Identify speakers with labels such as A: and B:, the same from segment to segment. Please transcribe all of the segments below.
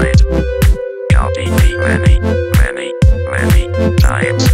A: tried. Me many, many, many times.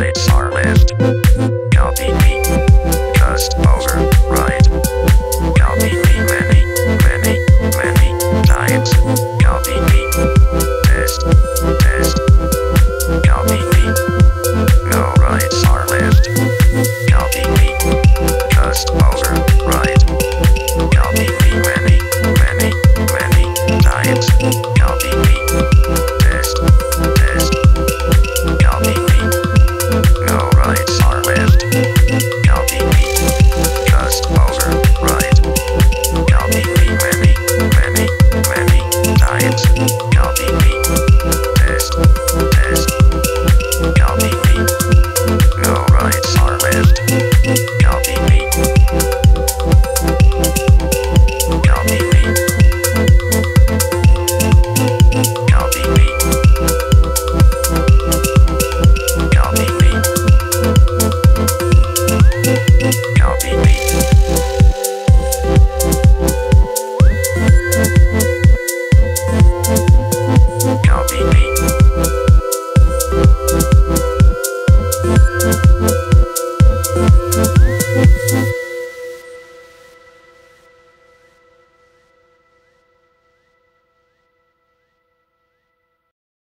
A: lights are left. Copy me. Just over right. Copy me many, many, many times. Copy me. Test, test. Copy me. No rights are left. Copy me. Just over right. Copy me many, many, many times. Thank you.